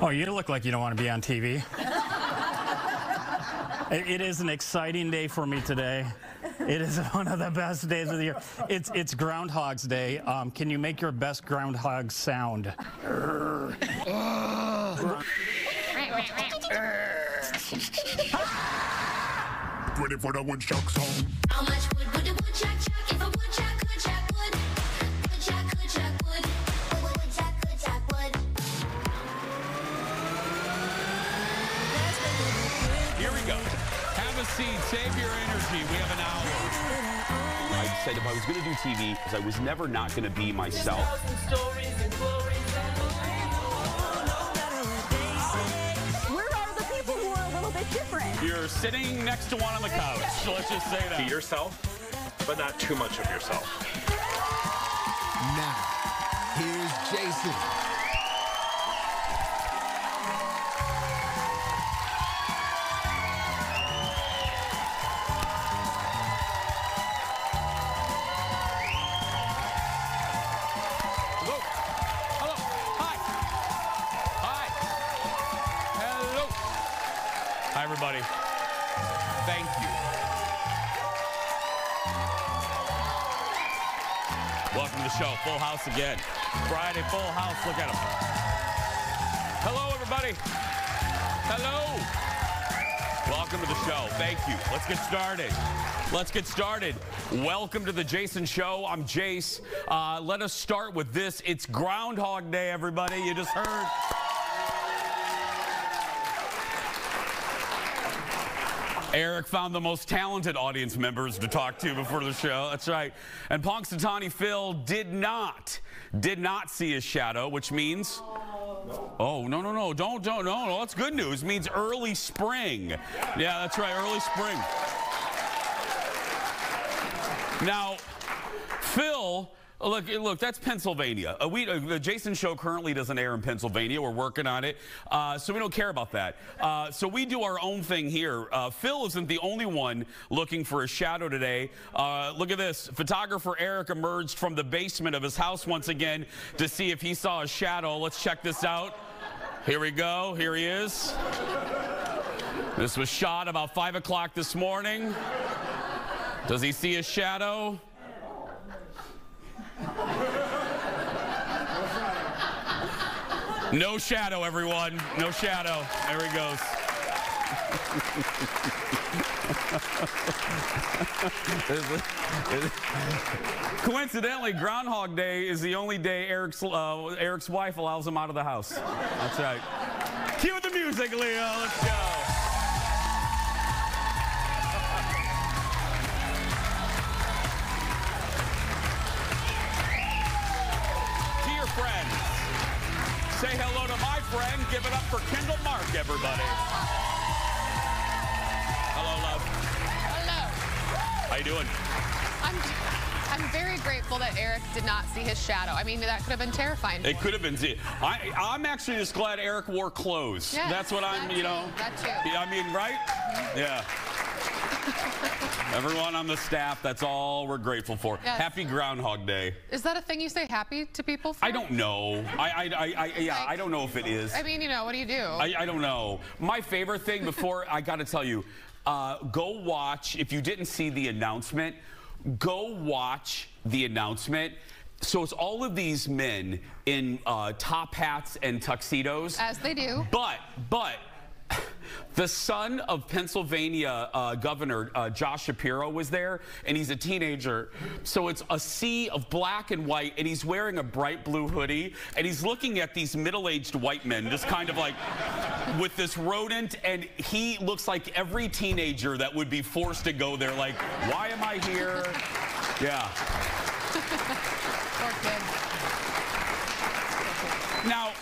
Oh, you look like you don't want to be on TV. It- it is an exciting day for me today. It is one of the best days of the year. It's it's Groundhog's Day. Um, can you make your best groundhog sound? 20 for the woodchuck song. How much wood would a woodchuck chuck if a woodchuck Save your energy. We have an hour. I said if I was going to do TV, because I was never not going to be myself. Where are the people who are a little bit different? You're sitting next to one on the couch. Let's just say that. Be yourself, but not too much of yourself. Now, here's Jason. Welcome to the show. Full house again. Friday, full house. Look at them. Hello, everybody. Hello. Welcome to the show. Thank you. Let's get started. Let's get started. Welcome to the Jason Show. I'm Jace. Uh, let us start with this. It's Groundhog Day, everybody. You just heard. Eric found the most talented audience members to talk to before the show. That's right. And Punxsutawney Phil did not, did not see his shadow, which means. Oh, no, no, no. Don't, don't, no, no. That's good news. It means early spring. Yeah, that's right. Early spring. Now, Phil, look, look, that's Pennsylvania. Uh, we, uh, the Jason Show currently doesn't air in Pennsylvania. We're working on it, uh, so we don't care about that. Uh, so we do our own thing here. Uh, Phil isn't the only one looking for a shadow today. Uh, look at this. Photographer Eric emerged from the basement of his house once again to see if he saw a shadow. Let's check this out. Here we go. Here he is. This was shot about 5 o'clock this morning. Does he see a shadow? No shadow, everyone. No shadow. There he goes. Coincidentally, Groundhog Day is the only day Eric's uh, Eric's wife allows him out of the house. That's right. Cue the music, Leo. Let's go. It up for Kendall Mark, everybody. Hello, love. Hello. How you doing? I'm, I'm very grateful that Eric did not see his shadow. I mean, that could have been terrifying. It could have been. I, I'm actually just glad Eric wore clothes. Yes, That's what I'm, you know. that too. Yeah, I mean, right? Mm-hmm. Yeah. Everyone on the staff, that's all we're grateful for. Yes. Happy Groundhog Day. Is that a thing you say happy to people for? I don't know. I, I, I, I yeah, Like- I don't know if it is. I mean, you know, what do you do? I, I don't know. My favorite thing before I got to tell you, uh, go watch. If you didn't see the announcement, go watch the announcement. So it's all of these men in uh, top hats and tuxedos. As they do. But, but, the son of Pennsylvania uh, Governor uh, Josh Shapiro was there, and he's a teenager. So it's a sea of black and white, and he's wearing a bright blue hoodie, and he's looking at these middle-aged white men, just kind of like with this rodent, and he looks like every teenager that would be forced to go there. Like, why am I here? Yeah. Now,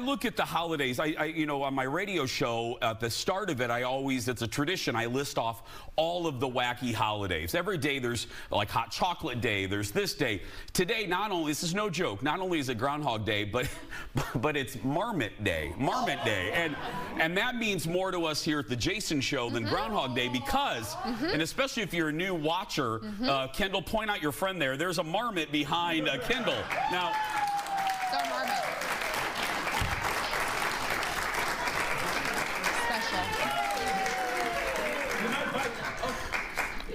look at the holidays. I, I, you know, on my radio show, at the start of it, I always, it's a tradition, I list off all of the wacky holidays. Every day there's like Hot Chocolate Day, there's this day. Today, not only, this is no joke, not only is it Groundhog Day, but, but it's Marmot Day. Marmot Day. And, and that means more to us here at the Jason Show than Groundhog Day because, and especially if you're a new watcher, uh, Kendall, point out your friend there. There's a marmot behind uh, Kendall. Now,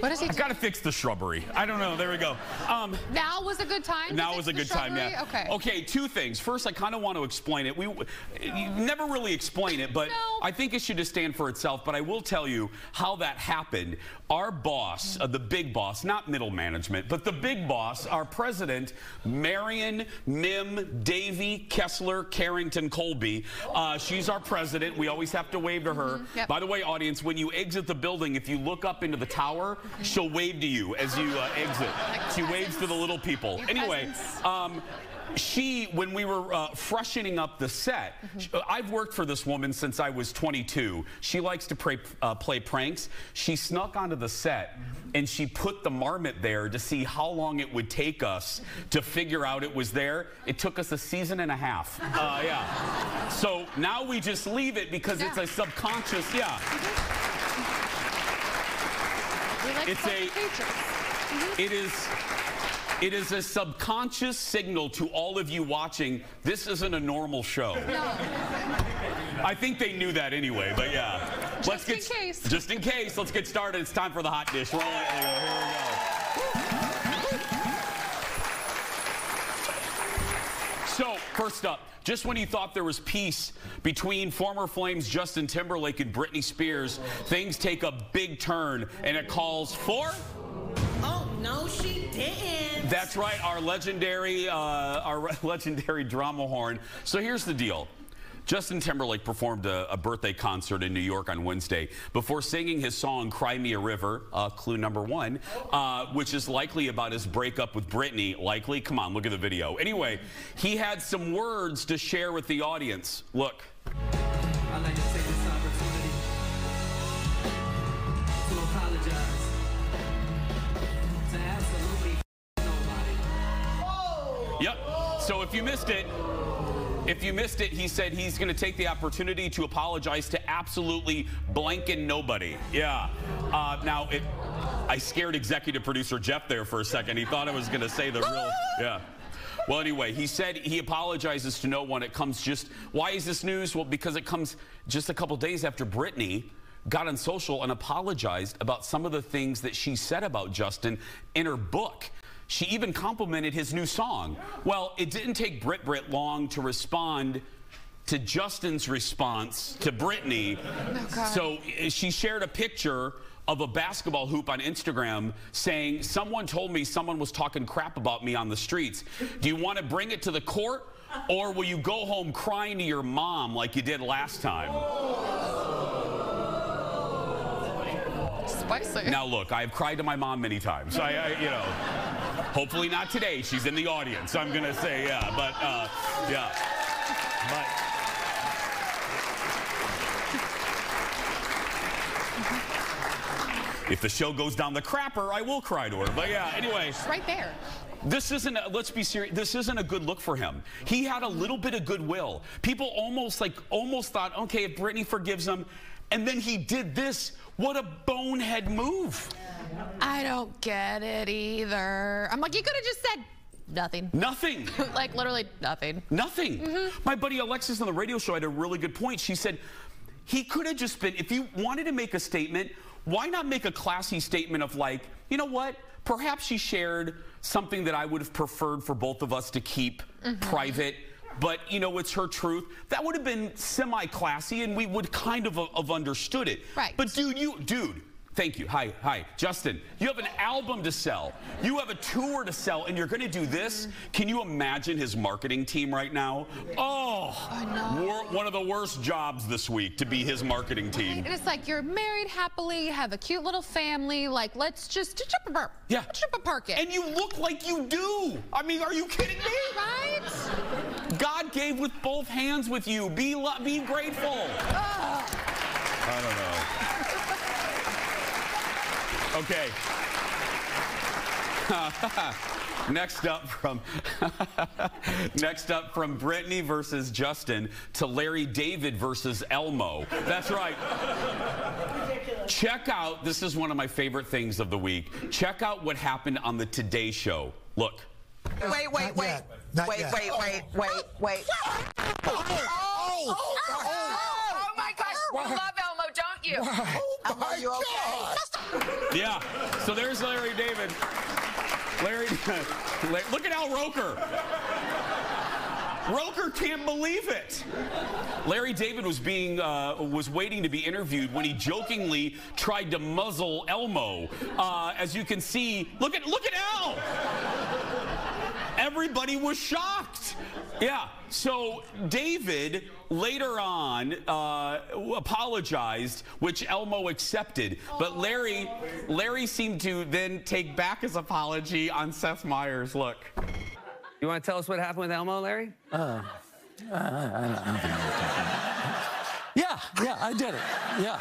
What is he I gotta fix the shrubbery. I don't know. There we go. Um, Now was a good time. now was a good time. Yeah. Okay. Okay. Two things. First, I kind of want to explain it. We never really explain it, but No. I think it should just stand for itself. But I will tell you how that happened. Our boss, uh, the big boss, not middle management, but the big boss, our president, Marion Mim Davy Kessler Carrington Colby. Uh, she's our president. We always have to wave to her. Mm-hmm. Yep. By the way, audience, when you exit the building, if you look up into the tower, she'll wave to you as you uh, exit. She waves to the little people. Your Anyway, um, she, when we were uh, freshening up the set, sh- uh, I've worked for this woman since I was 22. She likes to pray, uh, play pranks. She snuck onto the set and she put the marmot there to see how long it would take us to figure out it was there. It took us a season and a half. Uh, yeah. So now we just leave it because it's a subconscious, yeah. We like It's a- features. Mm-hmm. It is it is a subconscious signal to all of you watching this isn't a normal show. No. I think they knew that anyway, but yeah. let's in get case. just in case, let's get started. It's time for the hot dish. Roll it. Here we go. So, first up, just when you thought there was peace between former Flames Justin Timberlake and Britney Spears, things take a big turn and it calls for Oh, no, she didn't. That's right, our legendary, uh, our legendary drama horn. So here's the deal. Justin Timberlake performed a, a birthday concert in New York on Wednesday before singing his song "Cry Me a River," uh, clue number one, uh, which is likely about his breakup with Britney. Likely, come on, look at the video. Anyway, he had some words to share with the audience. Look. I'd like to take this opportunity to apologize to absolutely nobody. Yep. So if you missed it, if you missed it, he said he's going to take the opportunity to apologize to absolutely blanking nobody. Yeah. Uh, now, it, I scared executive producer Jeff there for a second. He thought I was going to say the real. Yeah. Well, anyway, he said he apologizes to no one. It comes just. Why is this news? Well, because it comes just a couple days after Britney got on social and apologized about some of the things that she said about Justin in her book. She even complimented his new song. Well, it didn't take Brit Brit long to respond to Justin's response to Britney. God. so uh, she shared a picture of a basketball hoop on Instagram saying, Someone told me someone was talking crap about me on the streets. Do you want to bring it to the court? Or will you go home crying to your mom like you did last time? Spicy. Now, look, I've cried to my mom many times. I, I you know, hopefully not today. She's in the audience. I'm gonna say, yeah, but, uh, yeah, but. If the show goes down the crapper, I will cry to her. But yeah, anyway. It's right there. This isn't, a, let's be serious, this isn't a good look for him. He had a little bit of goodwill. People almost like, almost thought, okay, if Britney forgives him, and then he did this, what a bonehead move. I don't get it either. I'm like, you could have just said nothing. Nothing. like literally nothing. Nothing. Mm-hmm. My buddy Alexis on the radio show had a really good point. She said, he could have just been, if you wanted to make a statement, why not make a classy statement of like, you know what? Perhaps she shared something that I would have preferred for both of us to keep mm-hmm. private. But you know, it's her truth. That would have been semi-classy, and we would kind of have understood it. Right. But dude, you, dude, thank you. Hi, hi, Justin. You have an album to sell. You have a tour to sell, and you're going to do this. Mm-hmm. Can you imagine his marketing team right now? Oh, wor- one of the worst jobs this week to be his marketing team. And it's like you're married happily, have a cute little family. Like, let's just. Yeah. park it. And you look like you do. I mean, are you kidding me? right? God gave with both hands with you. Be lo- be grateful. I don't know. Okay. next up from next up from Britney versus Justin to Larry David versus Elmo. That's right. Check out this is one of my favorite things of the week. Check out what happened on the Today Show. Look. Wait, wait, wait. Yet. Not wait, yet. wait, wait, wait, wait. Oh, oh my gosh. You love Elmo, don't you? Oh Elmo, my you okay? Yeah. So there's Larry David. Larry, look at Al Roker. Roker can't believe it. Larry David was being uh, was waiting to be interviewed when he jokingly tried to muzzle Elmo. Uh, as you can see, look at look at Al. Everybody was shocked. Yeah. So David later on uh, apologized, which Elmo accepted. But Larry, Larry seemed to then take back his apology on Seth Meyers. Look. You want to tell us what happened with Elmo, Larry? Uh, I, I, I don't think Yeah, yeah, I did it. Yeah.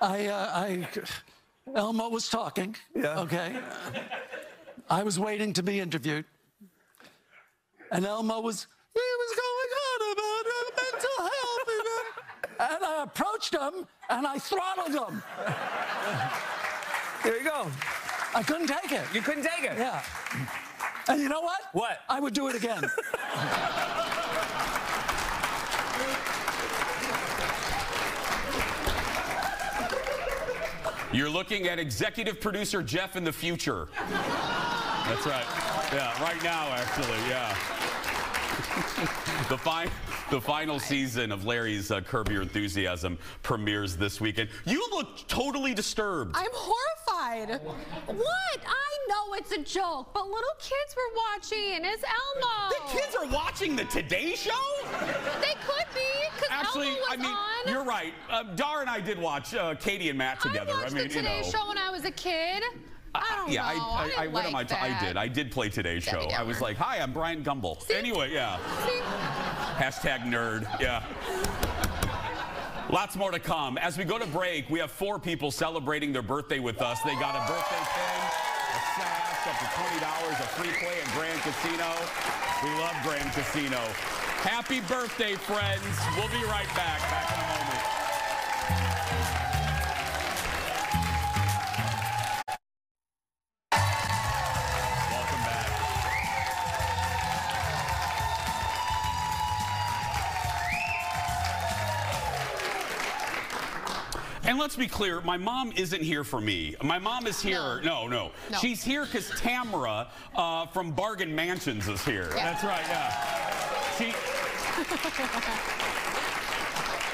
I, uh, I, Elmo was talking. Yeah. Okay. I was waiting to be interviewed. And Elmo was, he was going on about mental health. You know? And I approached him and I throttled him. There you go. I couldn't take it. You couldn't take it? Yeah. And you know what? What? I would do it again. You're looking at executive producer Jeff in the future. That's right. Yeah, right now, actually, yeah. The, fi- the final season of Larry's uh, Curb Your Enthusiasm premieres this weekend. You look totally disturbed. I'm horrified. What? I know it's a joke, but little kids were watching. It's Elmo. The kids are watching the Today Show? They could be, because Actually, Elmo was I mean, on. you're right. Uh, Dar and I did watch uh, Katie and Matt together. I watched mean, the you Today know. Show when I was a kid. I yeah, know. I, I, I, didn't what am I? like T- I did. I did play Today's Show. I was like, "Hi, I'm Brian Gumbel." Anyway, yeah. Hashtag nerd. Yeah. Lots more to come. As we go to break, we have four people celebrating their birthday with us. They got a birthday pin, a sash, up to $20, a free play at Grand Casino. We love Grand Casino. Happy birthday, friends. We'll be right back. Back let's be clear, my mom isn't here for me. My mom is here. No, no. No. She's here because Tamara uh, from Bargain Mansions is here. Yeah. That's right, yeah. She.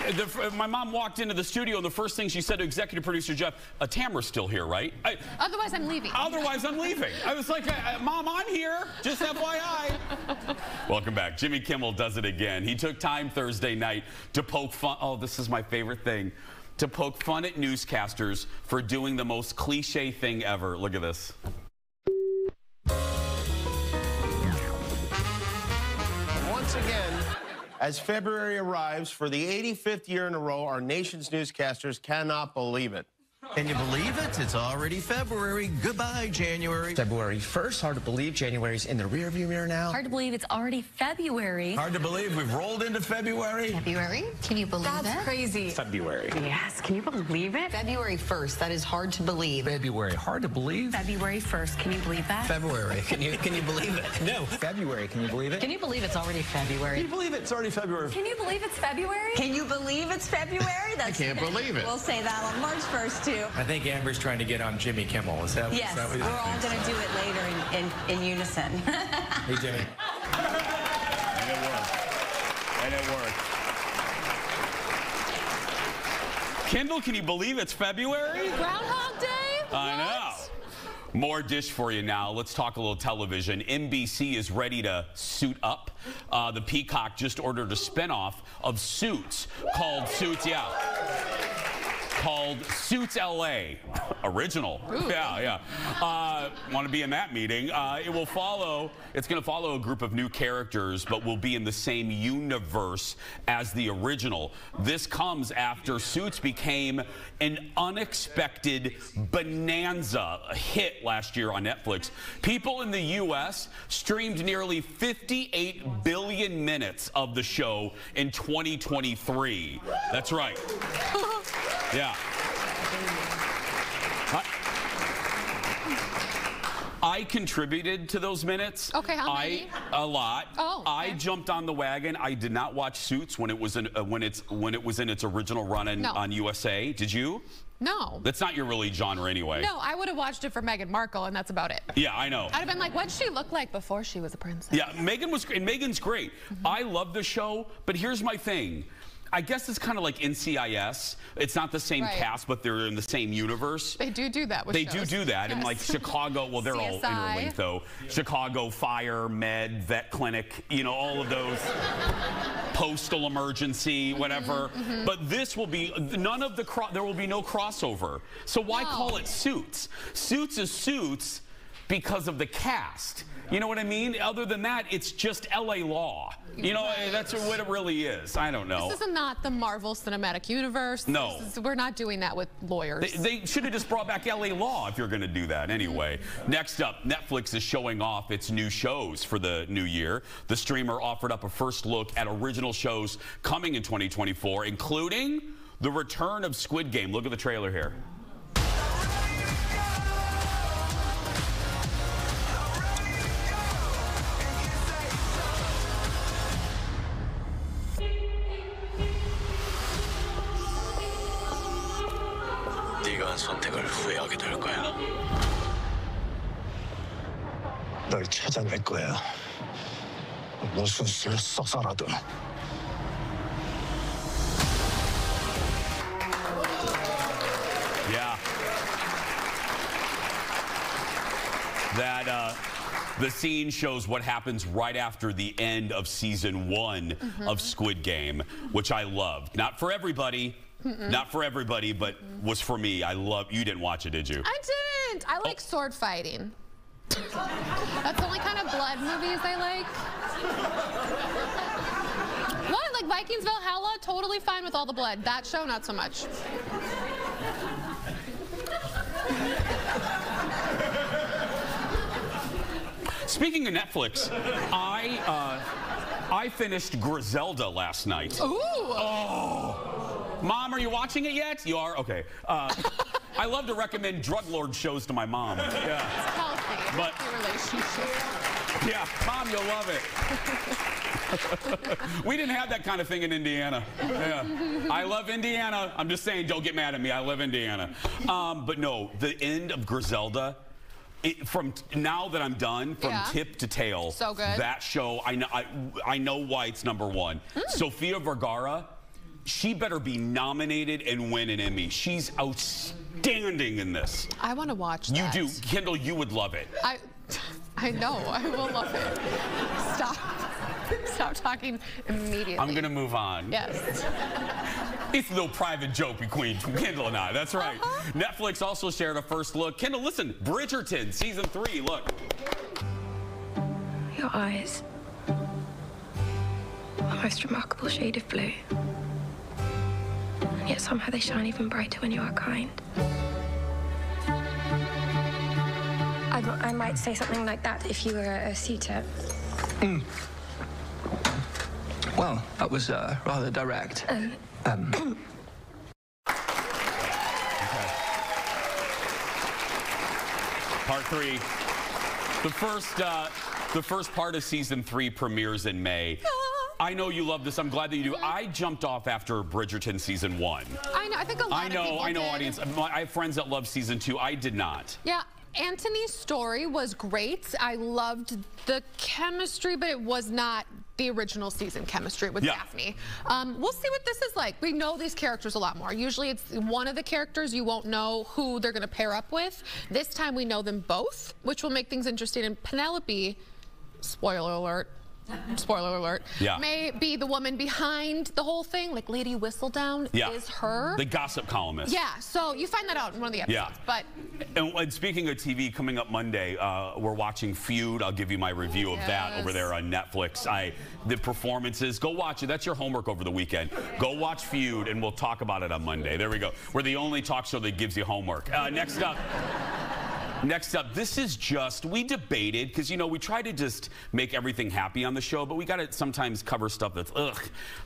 The, my mom walked into the studio, and the first thing she said to executive producer Jeff, uh, Tamara's still here, right? I, Otherwise, I'm leaving. Otherwise, I'm leaving. I was like, uh, uh, Mom, I'm here. Just FYI. Welcome back. Jimmy Kimmel does it again. He took time Thursday night to poke fun. Oh, this is my favorite thing. To poke fun at newscasters for doing the most cliche thing ever. Look at this. Once again, as February arrives for the 85th year in a row, our nation's newscasters cannot believe it. Can you believe it? It's already February. Goodbye, January. February 1st. Hard to believe January's in the rearview mirror now. Hard to believe it's already February. Hard to believe we've rolled into February. February? Can you believe That's it? That's crazy. February. Yes, can you believe it? February 1st. That is hard to believe. February. Hard to believe. February 1st. Can you believe that? February. Can you can you believe it? No. February. Can you believe it? Can you believe it's already February? Can you believe? It's already February. Can you believe it's February? Can you believe it's February? That's can't believe it. We'll say that on March 1st, too. I think Amber's trying to get on Jimmy Kimmel. Is that, Yes, is that what we're all going to do it later in, in, in unison. Hey, Jimmy. And it worked. And it worked. Kendall, can you believe it's February? Groundhog Day? I know. More dish for you now. Let's talk a little television. NBC is ready to suit up. Uh, the Peacock just ordered a spinoff of Suits called Suits, yeah. Called Suits LA. Original. Yeah, yeah. Uh, Want to be in that meeting. Uh, it will follow, it's going to follow a group of new characters, but will be in the same universe as the original. This comes after Suits became an unexpected bonanza hit last year on Netflix. People in the U.S. streamed nearly 58 billion minutes of the show in 2023. That's right. Yeah. I, I contributed to those minutes. Okay, how I, many? A lot. Oh, I jumped on the wagon. I did not watch Suits when it was in uh, when it's when it was in its original run in, No. on USA. Did you? No. That's not your really genre anyway. No, I would have watched it for Meghan Markle, and that's about it. Yeah, I know. I'd have been like, what'd she look like before she was a princess? Yeah, Meghan was and Meghan's great. Mm-hmm. I love the show, but here's my thing. I guess it's kind of like NCIS. It's not the same Right. cast, but they're in the same universe. They do do that with They shows. do do that, and like Chicago. Well, they're all interlinked though. Chicago Fire, Med, Vet Clinic. You know, all of those. Postal emergency, whatever. mhm. But this will be none of the. There will be no crossover. So why No. call it Suits? Suits is Suits because of the cast. You know what I mean? Other than that, it's just L.A. Law. You know, Right. that's what it really is. I don't know. This is not the Marvel Cinematic Universe. No. This is- we're not doing that with lawyers. They, they should have just brought back LA Law if you're going to do that anyway. Next up, Netflix is showing off its new shows for the new year. The streamer offered up a first look at original shows coming in 2024, including the return of Squid Game. Look at the trailer here. 널 찾아낼 거야. 무슨 수를 써서라도. Yeah. That uh, the scene shows what happens right after the end of season one Mhm. of Squid Game, which I loved. Not for everybody. Mm-mm. Not for everybody, but was for me. I love. You didn't watch it, did you? I didn't. I like sword fighting. That's the only kind of blood movies I like. What? Like Vikings Valhalla? Totally fine with all the blood. That show, not so much. Speaking of Netflix, I uh, I finished Griselda last night. Ooh. Oh. Mom, are you watching it yet? You are? Okay. Uh, I love to recommend drug lord shows to my mom. Yeah. Healthy. But- relationship. Yeah, Mom, you'll love it. we didn't have that kind of thing in Indiana. Yeah. I love Indiana. I'm just saying, don't get mad at me. I love Indiana. Um, but no, the end of Griselda. It, from now that I'm done, from Yeah. tip to tail, So good. that show, I know, I, I know why it's number one. Sofia Vergara, she better be nominated and win an Emmy. She's outstanding in this. I want to watch You that. do, Kendall. You would love it. I, I know. I will love it. Stop. Stop talking immediately. I'm gonna move on. Yes. It's no private joke between Kendall and I. That's right. Uh-huh. Netflix also shared a first look. Kendall, listen, Bridgerton, season three. Look. Your eyes. A most remarkable shade of blue. And yet somehow they shine even brighter when you are kind. I, I might say something like that if you were a suitor. Mm. Well, that was uh, rather direct. Um, Um, Part three. The first, uh, the first part of season three premieres in May. I know you love this. I'm glad that you do. I jumped off after Bridgerton season one. I know. I think a lot I of know, people I know, did. audience. I have friends that love season two. I did not. Yeah, Anthony's story was great. I loved the chemistry, but it was not the original season chemistry with Yeah. Daphne. Um, we'll see what this is like. We know these characters a lot more. Usually it's one of the characters you won't know who they're going to pair up with. This time we know them both, which will make things interesting. And Penelope, spoiler alert, spoiler alert, Yeah. may be the woman behind the whole thing. Like Lady Whistledown Yeah. is her. The gossip columnist. yeah, so you find that out in one of the episodes. Yeah. But And, and speaking of TV, coming up Monday, uh, we're watching Feud. I'll give you my review of that over there on Netflix. I the performances. Go watch it. That's your homework over the weekend. Go watch Feud, and we'll talk about it on Monday. There we go. We're the only talk show that gives you homework. Uh, next up. Next up, this is just, we debated, because, you know, we try to just make everything happy on the show, but we got to sometimes cover stuff that's, ugh.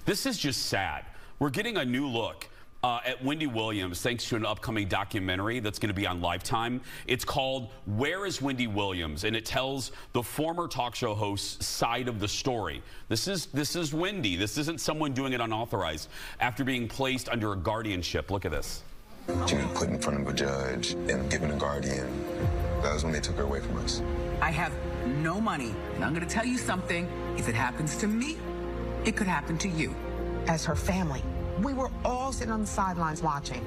This is just sad. We're getting a new look uh, at Wendy Williams thanks to an upcoming documentary that's going to be on Lifetime. It's called Where is Wendy Williams? And it tells the former talk show host's side of the story. This is, this is Wendy. This isn't someone doing it unauthorized after being placed under a guardianship. Look at this. She was put in front of a judge and given a guardian. That was when they took her away from us. I have no money. And I'm going to tell you something. If it happens to me, it could happen to you. As her family, we were all sitting on the sidelines watching,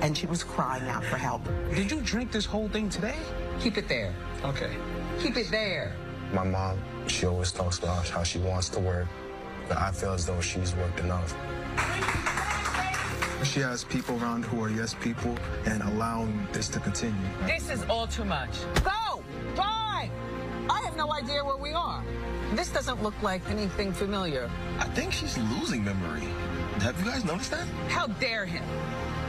and she was crying out for help. Did you drink this whole thing today? Keep it there. Okay. Keep it there. My mom, she always talks about how she wants to work, but I feel as though she's worked enough. She has people around who are yes people and allowing this to continue. This is all too much. Go! Drive! I have no idea where we are. This doesn't look like anything familiar. I think she's losing memory. Have you guys noticed that? How dare him?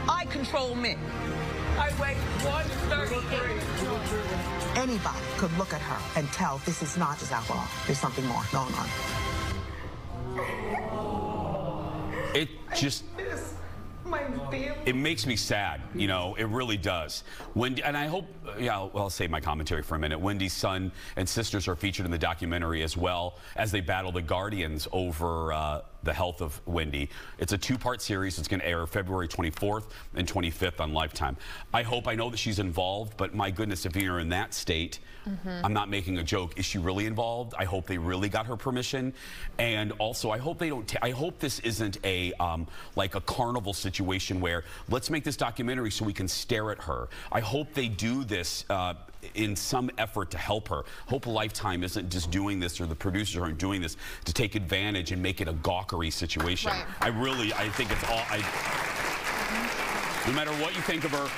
I control men. I weigh 138. Anybody could look at her and tell this is not just alcohol. There's something more going on. It just it makes me sad, you know, it really does. Wendy, and I hope, yeah, I'll, I'll save my commentary for a minute. Wendy's son and sisters are featured in the documentary as well as they battle the Guardians over uh, the health of Wendy. It's a two-part series. It's going to air February 24th and 25th on Lifetime. I hope, I know that she's involved, but my goodness, if you're in that state, I'm not making a joke. Is she really involved? I hope they really got her permission. And also, I hope they don't, I hope this isn't a, um, like a carnival situation where let's make this documentary so we can stare at her. I hope they do this uh, in some effort to help her. Hope Lifetime isn't just doing this or the producers aren't doing this to take advantage and make it a gawkery situation. Right. I really, I think it's all, I, no matter what you think of her,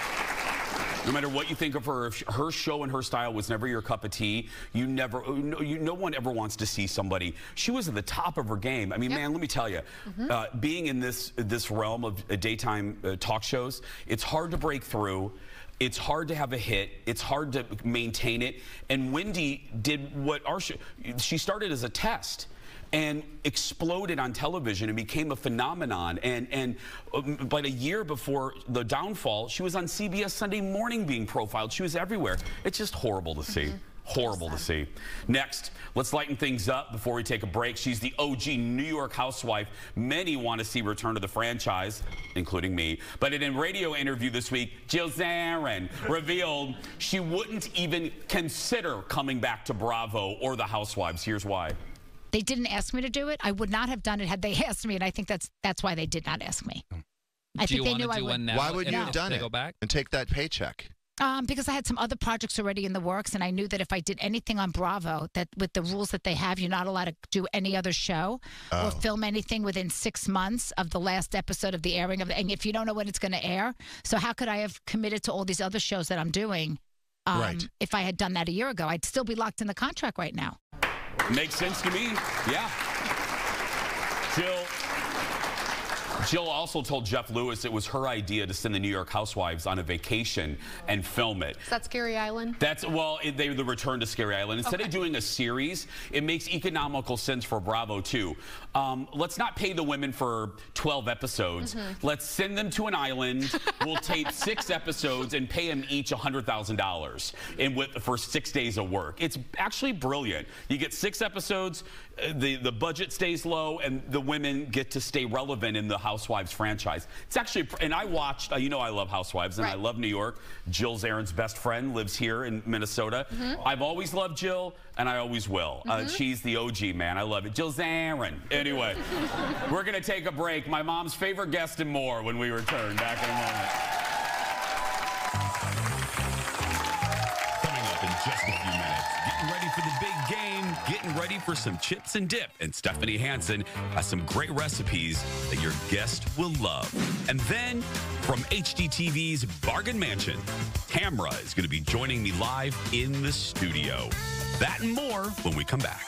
no matter what you think of her, if her show and her style was never your cup of tea, you never, no, you, no one ever wants to see somebody. She was at the top of her game. I mean, man, let me tell you, uh, being in this this realm of uh, daytime uh, talk shows, it's hard to break through. It's hard to have a hit. It's hard to maintain it. And Wendy did what our show. She started as a test and exploded on television and became a phenomenon. And and um, but a year before the downfall, she was on CBS Sunday Morning being profiled. She was everywhere. It's just horrible to see. Horrible to see. Next, let's lighten things up before we take a break. She's the OG New York housewife. Many want to see return to the franchise, including me. But in a radio interview this week, Jill Zarin revealed she wouldn't even consider coming back to Bravo or the Housewives. Here's why. They didn't ask me to do it. I would not have done it had they asked me, and I think that's that's why they did not ask me. I do you think they want knew to I do would. one now? Why would if- you have done it Go back. and take that paycheck? Um, because I had some other projects already in the works, and I knew that if I did anything on Bravo, that with the rules that they have, you're not allowed to do any other show Oh. or film anything within six months of the last episode of the airing of it. And if you don't know when it's going to air, so how could I have committed to all these other shows that I'm doing? Um, Right. If I had done that a year ago, I'd still be locked in the contract right now. Makes sense to me. Yeah. Jill. Jill also told Jeff Lewis it was her idea to send the New York Housewives on a vacation and film it. Is that Scary Island? That's well, it, they the return to Scary Island. Instead of doing a series, it makes economical sense for Bravo too. Um, let's not pay the women for 12 episodes. Mhm. Let's send them to an island. we'll tape six episodes and pay them each $100,000 in with for six days of work. It's actually brilliant. You get six episodes. uh, The the budget stays low, and the women get to stay relevant in the Housewives franchise. It's actually, and I watched. Uh, you know, I love Housewives, and I love New York. Jill Zarin's best friend lives here in Minnesota. Mhm. I've always loved Jill, and I always will. Uh, Mhm. she's the OG, man. I love it. Jill Zarin. Anyway, we're going to take a break. My mom's favorite guest and more when we return. Back in a moment. Ready for some chips and dip. And Stephanie Hansen has some great recipes that your guest will love. And then from HGTV's Bargain Mansion, Tamara is going to be joining me live in the studio. That and more when we come back.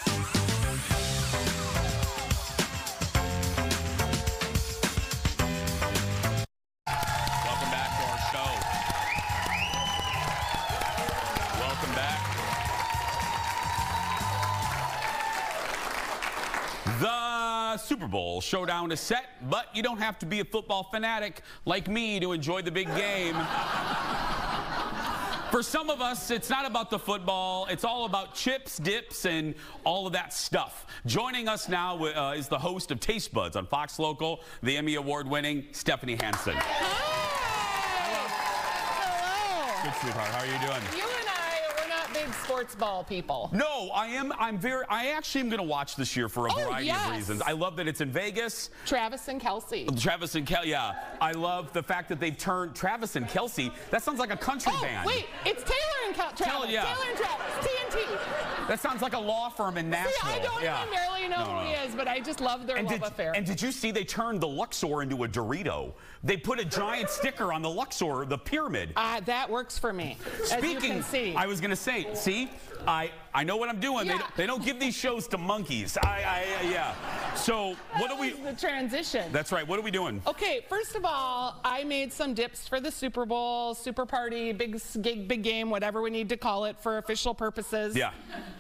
Super Super Bowl showdown is set, but you don't have to be a football fanatic like me to enjoy the big game. For some of us, it's not about the football. It's all about chips, dips, and all of that stuff. Joining us now uh, is the host of Taste Buds on Fox Local, the Emmy Award winning Stephanie Hansen. Good, sweetheart. How are you doing? You and I, we're not big sports ball people. No, I am. I'm very. I actually am going to watch this year for a Oh, variety yes. of reasons. I love that it's in Vegas. Travis and Kelsey. Travis and Kelsey. Yeah, I love the fact that they've turned Travis and Kelsey. That sounds like a country Oh, band. wait, it's Taylor and Kel- Travis. Taylor, yeah. Taylor and Travis. TNT. That sounds like a law firm in Nashville. See, I don't yeah. even barely know No, who he is, but I just love their And love did, affair. and did you see they turned the Luxor into a Dorito? They put a giant sticker on the Luxor, the pyramid. uh, that works for me. as you Speaking, can see. I was gonna say, see, I I know what I'm doing. They, don't, they don't give these shows to monkeys. I, I yeah. So what are we? the transition. That's right. What are we doing? Okay, first of all, I made some dips for the Super Bowl, Super Party, big gig, big game, whatever we need to call it for official purposes. Yeah.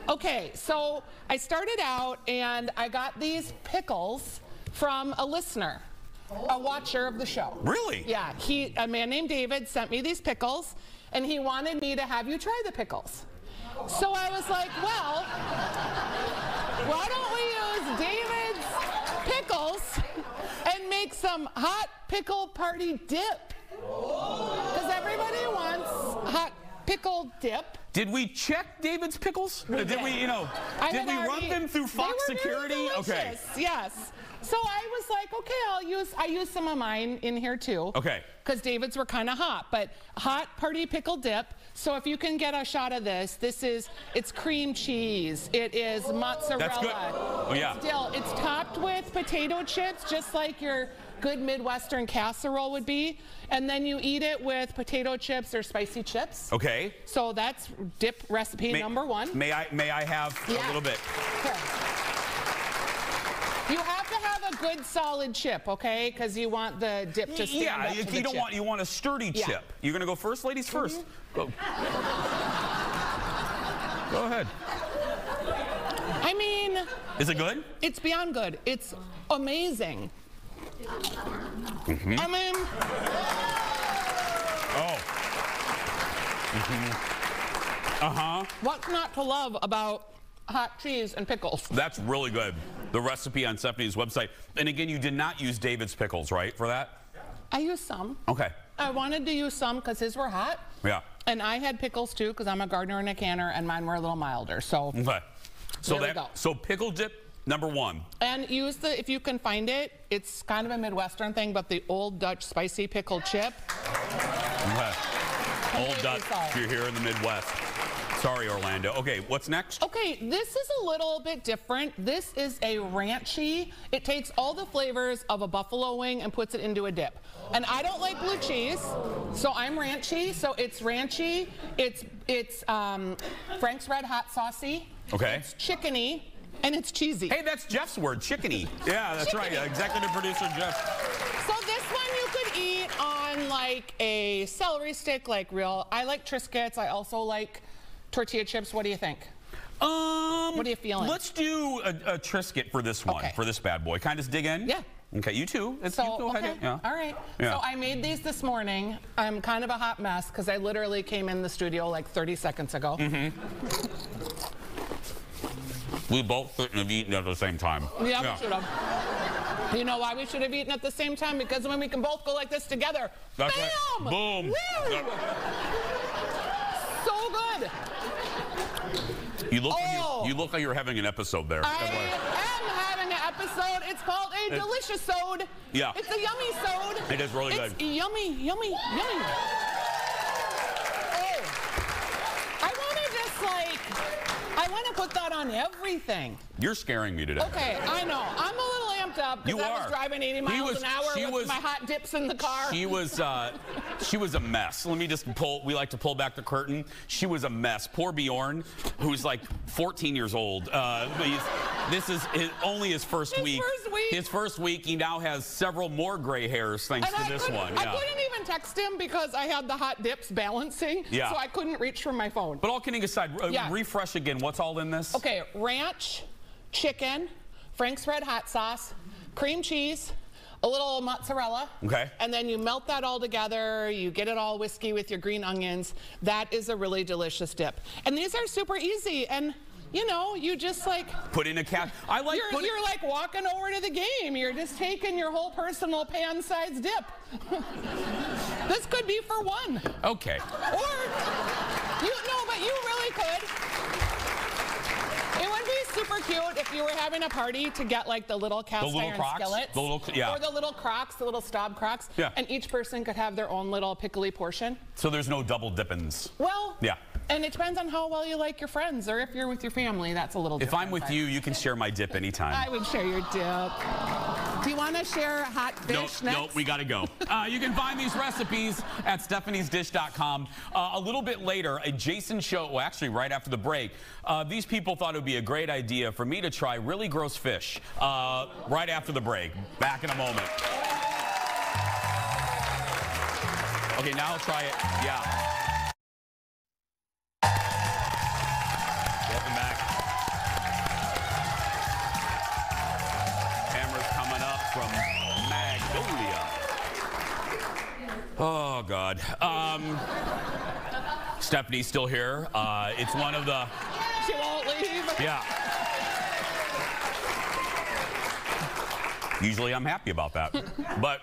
Okay, so I started out and I got these pickles from a listener, a watcher of the show. Really? Yeah, he, a man named David sent me these pickles and he wanted me to have you try the pickles. So I was like, well, why don't we use David's pickles and make some hot pickle party dip? Because everybody wants hot pickle dip. Did we check David's pickles? Uh, did we, you know, I did we run them through Fox Security? Okay. Yes. So I was like, okay, I'll use I used some of mine in here too. Okay. Because David's were kind of hot, but hot party pickle dip. So if you can get a shot of this, this is it's cream cheese. It is mozzarella. That's good. Oh, yeah. It's dill. It's topped with potato chips, just like your good Midwestern casserole would be. And then you eat it with potato chips or spicy chips. Okay. So that's dip recipe May- number one. May I may I have a little bit? You have to have a good solid chip, okay? Because you want the dip to stand yeah, up you, to you don't chip. want you want a sturdy Yeah. Chip. You're gonna go first, ladies 1st Go. Go ahead. I mean, Is it good? it's beyond good. It's amazing. Mhm. I mean, Oh. Uh huh. what's not to love about hot cheese and pickles? That's really good. The recipe on Stephanie's website. And again, you did not use David's pickles, right, for that? I used some. Okay. I wanted to use some because his were hot. Yeah. And I had pickles too because I'm a gardener and a canner, and mine were a little milder. So, Okay. So There that so pickle dip number one. and use the if you can find it. It's kind of a Midwestern thing, but the old Dutch spicy pickle chip. Okay. Old Dutch. solid. You're here in the Midwest. Sorry, Orlando. Okay, what's next? Okay, this is a little bit different. This is a ranchy. It takes all the flavors of a buffalo wing and puts it into a dip. And I don't like blue cheese, so I'm ranchy. So it's ranchy. It's it's um, Frank's Red Hot Saucy. Okay. It's chickeny, and it's cheesy. Hey, that's Jeff's word, chickeny. Yeah, that's right. Executive producer Jeff. So this one you could eat on like a celery stick, like real. I like Triscuits. I also like tortilla chips. What do you think? Um, what are you feeling? Let's do a, a Triscuit for this one, Okay. for this bad boy. Kind of dig in? Yeah. Okay, you too. It's, So, you go okay. ahead. Yeah. All right. Yeah. So I made these this morning. I'm kind of a hot mess because I literally came in the studio like 30 seconds ago. Mm-hmm. We both shouldn't have eaten at the same time. Yeah, we should have. You know why we should have eaten at the same time? Because when we can both go like this together, That's bam! right. Boom. So good. You look, like Oh. you, you look like you're having an episode there. I am having an episode. It's called a delicious sode. Yeah. It's a yummy sode. It is really it's good. Yummy, yummy, yummy. Oh, I want to just like, Want to put that on everything. You're scaring me today. Okay, I know. I'm a little amped up You because I are. was driving 80 He miles was- an hour she with was- my hot dips in the car. She was uh, she was a mess. Let me just pull. We like to pull back the curtain. She was a mess. Poor Bjorn, who's like 14 years old. Uh, this is his, only his first His week. first week. His first week. He now has several more gray hairs thanks and to I this one. Yeah. Couldn't text him because I had the hot dips balancing. Yeah. So I couldn't reach for my phone. But all kidding aside, uh, Yeah. refresh again. What's all in this? Okay, ranch, chicken, Frank's Red Hot Sauce, cream cheese, a little mozzarella. Okay. And then you melt that all together. You get it all whiskey with your green onions. That is a really delicious dip. And these are super easy. And you know, you just like Put in a cat. I like you're, you're like walking over to the game. You're just taking your whole personal pan-sized dip. this could be for one. Okay. Or you no, but you really could. It would be super cute if you were having a party to get like the little cast little iron Crocs? skillets. The little- yeah. Or the little crocs, the little stop crocs. Yeah. And each person could have their own little pickly portion. So there's no double dippins. Well, Yeah. And it depends on how well you like your friends or if you're with your family, that's a little different. If different. I'm with but you, you can share my dip anytime. I would share your dip. Do you want to share a hot fish No, next? no, we got to go. Uh, you can find these recipes at stephaniesdish.com. Uh, a little bit later, a Jason show, well, actually, right after the break, uh, these people thought it would be a great idea for me to try really gross fish uh, right after the break. Back in a moment. Okay, now I'll try it. Yeah. Um, Stephanie's still here. Uh, it's one of the. She won't leave. Yeah. Usually I'm happy about that. but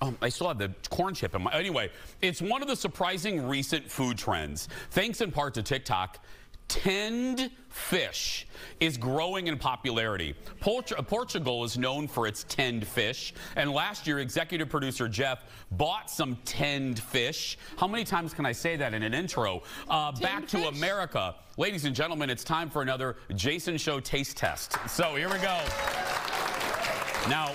um, I still have the corn chip in my. Anyway, it's one of the surprising recent food trends. Thanks in part to TikTok. Tinned fish is growing in popularity. Portugal is known for its tinned fish, and last year, executive producer Jeff bought some tinned fish. How many times can I say that in an intro? Uh, back to America. Ladies and gentlemen, it's time for another Jason Show taste test. So here we go. Now,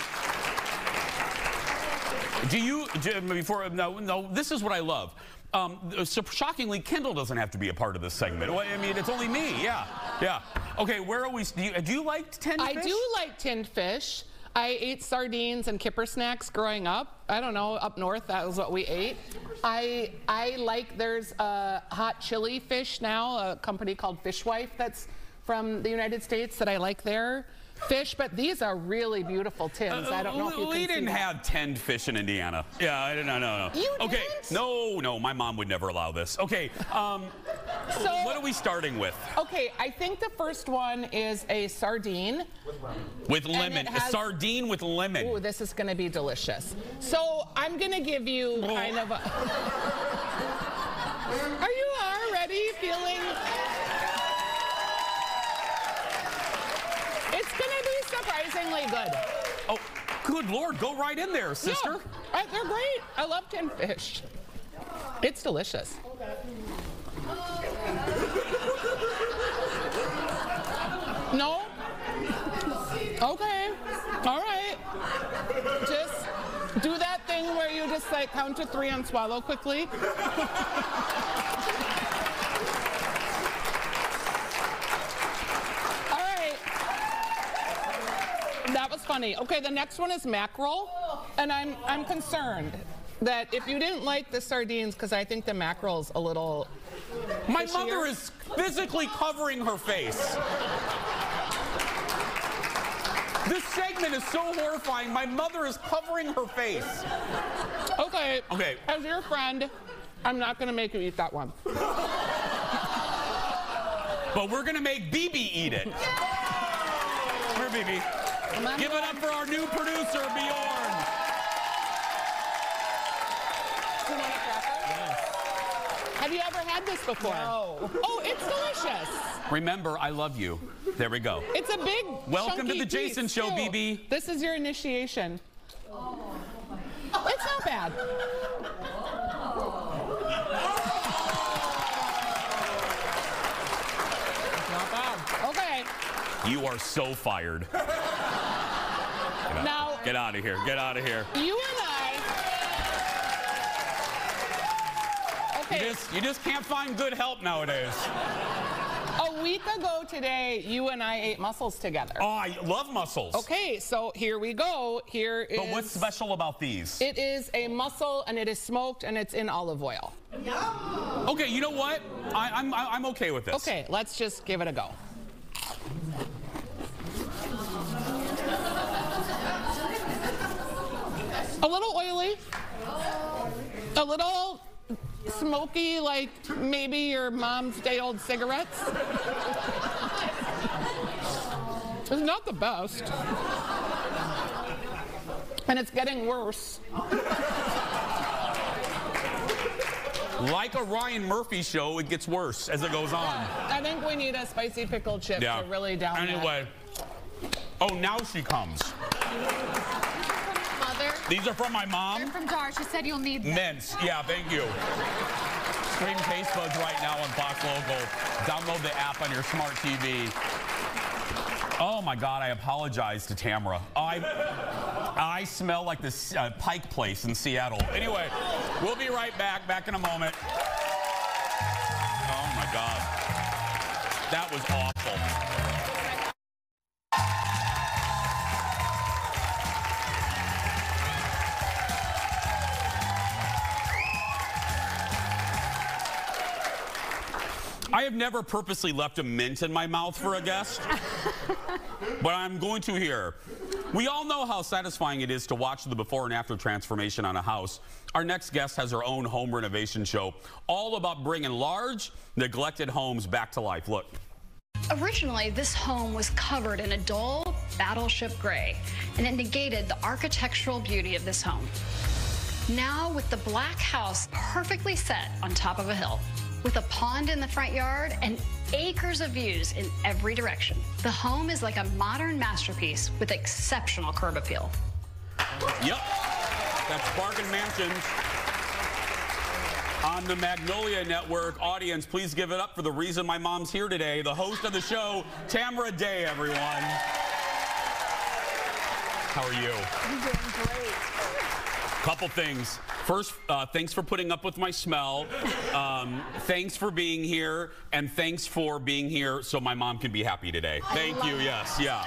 do you, do- before, no, no, this is what I love. Um, so shockingly, Kendall doesn't have to be a part of this segment. Well, I mean, it's only me. Yeah, yeah. Okay, where are we? Do you, do you like tinned fish? I fish? do like tinned fish. I ate sardines and kipper snacks growing up. I don't know, up north, that was what we ate. I I like, there's a hot chili fish now, a company called Fishwife that's from the United States that I like their fish, but these are really beautiful tins. I don't know if you we can see didn't that. have tinned fish in Indiana. Yeah, I didn't. No, no, no. You okay. No, no. My mom would never allow this. Okay. Um, So- what are we starting with? Okay, I think the first one is a sardine. With And lemon. it has- a sardine with lemon. Ooh, this is going to be delicious. So I'm going to give you kind of a. Are you already feeling? Surprisingly good. Oh, good lord. Go right in there, sister. I- they're great. I love tin fish. It's delicious. No? Okay. All right. Just do that thing where you just like count to three and swallow quickly. All right. That was funny. Okay, the next one is mackerel, and I'm I'm concerned that if you didn't like the sardines, because I think the mackerel's a little. My fishier. mother is physically covering her face. This segment is so horrifying. My mother is covering her face. Okay. Okay. As your friend, I'm not gonna make you eat that one. But we're gonna make BB eat it. Come here, BB. Give it up for our new producer, Bjorn. Have you ever had this before? No. Oh, it's delicious. Remember, I love you. There we go. It's a big. Welcome to the Jason piece, Show, too. BB. This is your initiation. It's not bad. Not bad. Okay. You are so fired. Get out. Now- Get out of here. Get out of here. You and I. You just, you just can't find good help nowadays. A week ago today, you and I ate mussels together. Oh, I love mussels. Okay, so here we go. Here is. But what's special about these? It is a mussel and it is smoked and it's in olive oil. Okay, you know what? I, I'm, I'm okay with this. Okay, let's just give it a go. A little oily. A little smoky, like maybe your mom's day old cigarettes. it's not the best. And it's getting worse. Like a Ryan Murphy show, it gets worse as it goes on. I think we need a spicy pickle chip to really down that. Anyway. Oh, now she comes. These are from my mom. They're from Dar. She said you'll need them. Mints. Yeah, thank you. Stream Taste Buds right now on Fox Local. Download the app on your smart TV. Oh my God, I apologize to Tamara. I, I smell like this uh, Pike Place in Seattle. Anyway, we'll be right back. Back in a moment. Never purposely left a mint in my mouth for a guest, but I'm going to here. We all know how satisfying it is to watch the before and after transformation on a house. Our next guest has her own home renovation show, all about bringing large, neglected homes back to life. Look. Originally, this home was covered in a dull battleship gray, and it negated the architectural beauty of this home. Now, with the black house perfectly set on top of a hill, with a pond in the front yard and acres of views in every direction, the home is like a modern masterpiece with exceptional curb appeal. Yep. That's Bargain Mansions on the Magnolia Network. Audience, please give it up for the reason my mom's here today, the host of the show, Tamara Day, everyone. How are you? I'm doing great. Couple things. First, uh, thanks for putting up with my smell. Um, thanks for being here, and thanks for being here so my mom can be happy today. Thank you. Yes, yeah.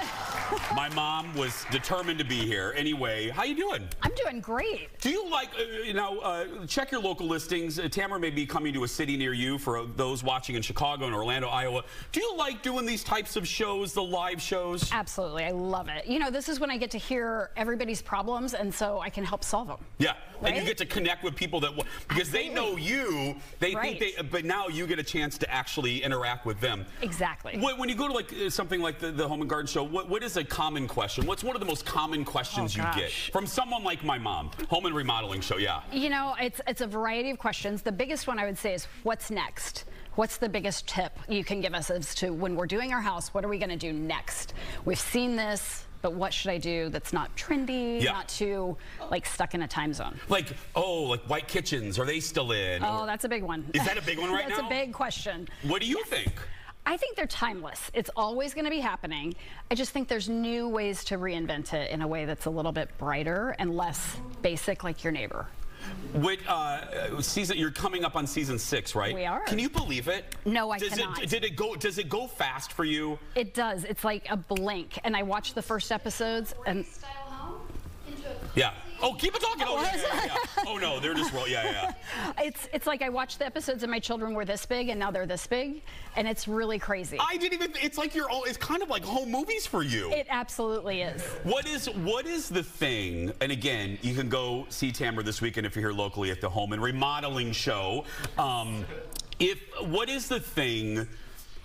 My mom was determined to be here. Anyway, how you doing? I'm doing great. Do you like, uh, you know, uh, check your local listings. Uh, Tamara may be coming to a city near you for uh, those watching in Chicago and Orlando, Iowa. Do you like doing these types of shows, the live shows? Absolutely. I love it. You know, this is when I get to hear everybody's problems, and so I can help solve them. Yeah, and you get to connect with people that because they know you, they Right. think they, but now you get a chance to actually interact with them. Exactly. When, when you go to like something like the, the Home and Garden Show, what, what is a common question? What's one of the most common questions Oh, you get from someone like my mom? Home and Remodeling Show, yeah. You know, it's it's a variety of questions. The biggest one I would say is what's next? What's the biggest tip you can give us as to when we're doing our house, what are we going to do next? We've seen this, but what should I do that's not trendy, Yeah. not too like stuck in a time zone? Like, oh, like white kitchens, are they still in? Oh, Or- that's a big one. Is that a big one right that's now? That's a big question. what do you think? I think they're timeless. It's always going to be happening. I just think there's new ways to reinvent it in a way that's a little bit brighter and less basic like your neighbor. What uh, season? You're coming up on season six, right? We are. Can you believe it? No, I Does cannot. It, did it go? Does it go fast for you? It does. It's like a blink. And I watched the first episodes and Yeah. Oh, keep it talking. Oh, What yeah, yeah, yeah. oh no, they're just roll. Yeah, yeah. it's it's like I watched the episodes and my children were this big and now they're this big and it's really crazy. I didn't even. It's like your own. It's kind of like home movies for you. It absolutely is. What is what is the thing? And again, you can go see Tamara this weekend if you're here locally at the Home and Remodeling Show. Um, if what is the thing?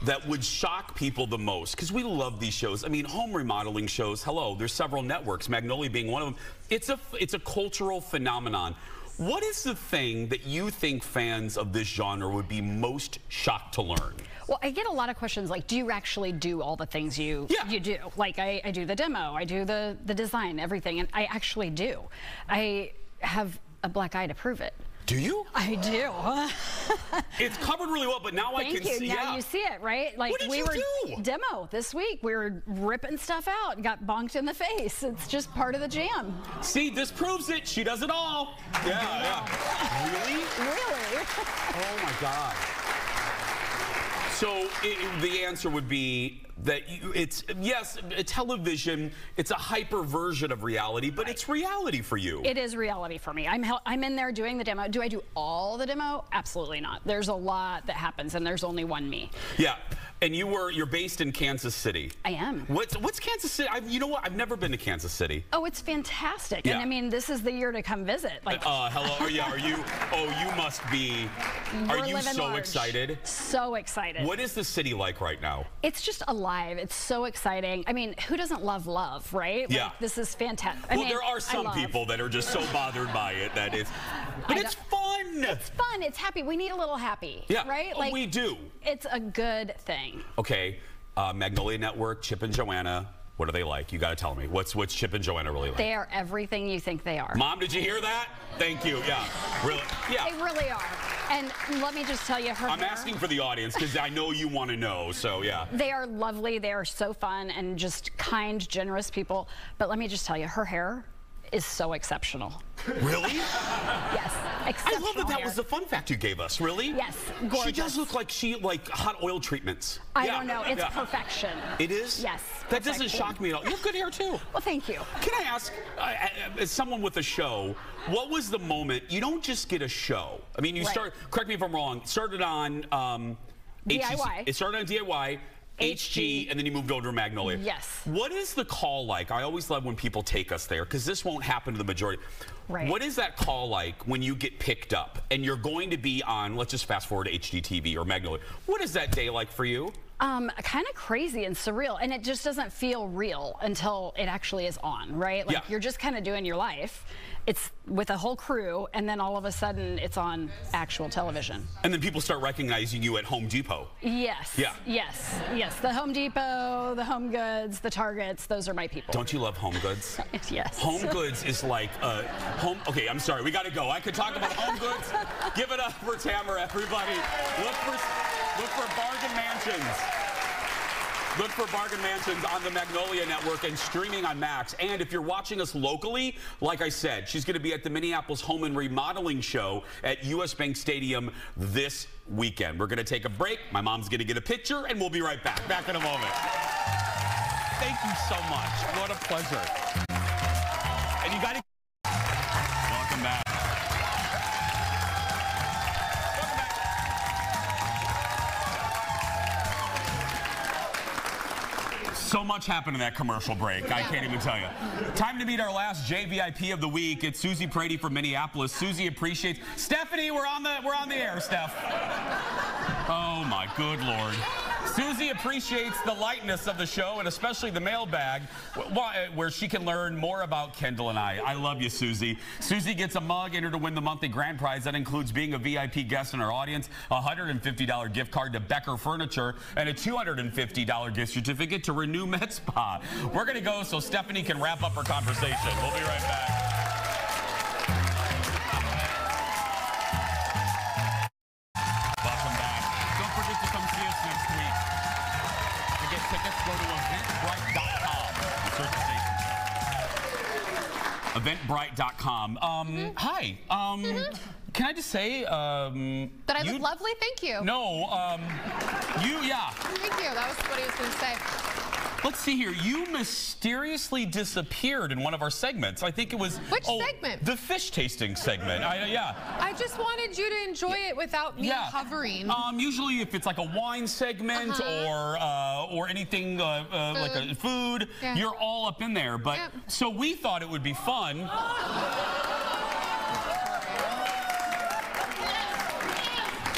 That would shock people the most because we love these shows. I mean, home remodeling shows. Hello, there's several networks, Magnolia being one of them. It's a it's a cultural phenomenon. What is the thing that you think fans of this genre would be most shocked to learn? Well, I get a lot of questions like, do you actually do all the things you yeah. you do? Like, I, I do the demo, I do the the design, everything, and I actually do. I have a black eye to prove it. Do you? I do. It's covered really well, but now I Thank can you. see. Now yeah. you see it, right? Like What did we you were do? demo this week. We were ripping stuff out and got bonked in the face. It's just part of the jam. See, this proves it. She does it all. Yeah, yeah. Really? Really? Oh my God. So i the answer would be that you, it's yes, television. It's a hyper version of reality, but it's reality for you. It is reality for me. I'm I'm in there doing the demo. Do I do all the demo? Absolutely not. There's a lot that happens, and there's only one me. yeah, and you were you're based in Kansas City. I am. What's what's Kansas City? i you know what? I've never been to Kansas City. Oh, it's fantastic. Yeah. And I mean, this is the year to come visit. Like, Uh, hello. Yeah, are you? Oh, you must be. Are we're you so large. excited? So excited. What is the city like right now? It's just alive. It's so exciting. I mean, who doesn't love love, right? Yeah. Like, this is fantastic. well, I mean, there are some people that are just so bothered by it that it's. But I it's fun. It's fun. It's happy. We need a little happy. Yeah, Right? Like, we do. It's a good thing. Okay, uh, Magnolia Network, Chip and Joanna. What are they like? You got to tell me. What's what's Chip and Joanna really like? They are everything you think they are. Mom, did you hear that? Thank you. Yeah, really. Yeah. They really are. And let me just tell you, her I'm hair- asking for the audience because I know you want to know. So yeah. They are lovely. They are so fun and just kind, generous people. But let me just tell you, her hair is so exceptional. Really? Yes, I love that that hair. was the fun fact you gave us. Really? Yes, gorgeous. She does look like she like hot oil treatments. I Yeah, don't know. It's yeah. perfection. It is? Yes. That doesn't shock me at all. You have good hair too. Well, thank you. Can I ask, uh, uh, as someone with a show, what was the moment? You don't just get a show. I mean, you Right. start. Correct me if I'm wrong. Started on um, DIY. It started on DIY. HG, and then you moved over to Magnolia. Yes. What is the call like? I always love when people take us there because this won't happen to the majority. Right. What is that call like when you get picked up and you're going to be on, let's just fast forward to HGTV or Magnolia? What is that day like for you? Um, kind of crazy and surreal, and it just doesn't feel real until it actually is on, right? Like Yeah. you're just kind of doing your life. It's with a whole crew, and then all of a sudden it's on actual television. And then people start recognizing you at Home Depot. Yes. Yeah. Yes. Yes. The Home Depot, the Home Goods, the Targets. Those are my people. Don't you love Home Goods? yes. Home Goods is like uh, home. Okay, I'm sorry, we got to go. I could talk about Home Goods. Give it up for Tamara, everybody. Look for look for Bargain Mansions. Look for Bargain Mansions on the Magnolia Network and streaming on Max. And if you're watching us locally, like I said, she's going to be at the Minneapolis Home and Remodeling Show at US Bank Stadium this weekend. We're going to take a break. My mom's going to get a picture, and we'll be right back. Back in a moment. Thank you so much. What a pleasure. And you got to. So much happened in that commercial break. I can't even tell you. Time to meet our last JVIP of the week. It's Susie Prady from Minneapolis. Susie appreciates. Stephanie, we're on the we're on the air, Steph. Oh my good lord. Susie appreciates the lightness of the show and especially the mailbag, wh- wh- where she can learn more about Kendall and I. I love you, Susie. Susie gets a mug in her to win the monthly grand prize. That includes being a VIP guest in our audience, a $150 gift card to Becker Furniture, and a $250 gift certificate to Renew Med Spa. We're going to go so Stephanie can wrap up her conversation. We'll be right back. Search the station. Eventbrite.com. Um, Hi. Um, Can I just say, um, That I you- look lovely? Thank you. No, um, you, yeah. Thank you. That was what he was going to say. Let's see here. You mysteriously disappeared in one of our segments. I think it was Which oh, segment? The fish tasting segment. I, yeah. I just wanted you to enjoy it without me Yeah. hovering. Um, usually, if it's like a wine segment Uh-huh. or uh, or anything uh, uh, like a food, Yeah. you're all up in there. But Yep. so we thought it would be fun.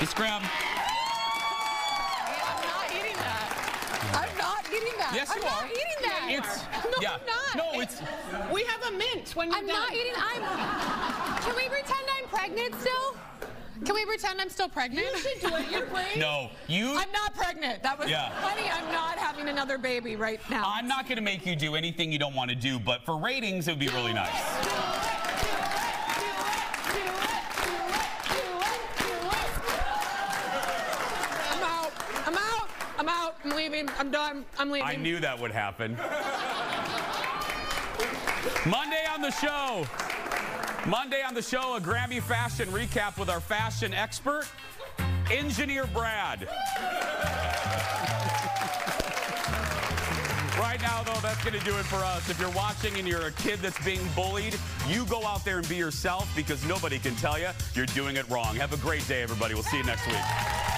Just grab. Not eating that. Yes, I'm you not are. eating that. It's no, yeah. I'm not. No, it's We have a mint when you're I'm done. not eating. I'm. Can we pretend I'm pregnant still? Can we pretend I'm still pregnant? You should do it. You're brave. no. You. I'm not pregnant. That was Yeah. honey. I'm not having another baby right now. I'm not going to make you do anything you don't want to do, but for ratings, it would be really nice. I'm leaving. I'm done. I'm leaving. I knew that would happen. Monday on the show. Monday on the show, a Grammy fashion recap with our fashion expert, Engineer Brad. Right now, though, that's going to do it for us. If you're watching and you're a kid that's being bullied, you go out there and be yourself because nobody can tell you you're doing it wrong. Have a great day, everybody. We'll see you next week.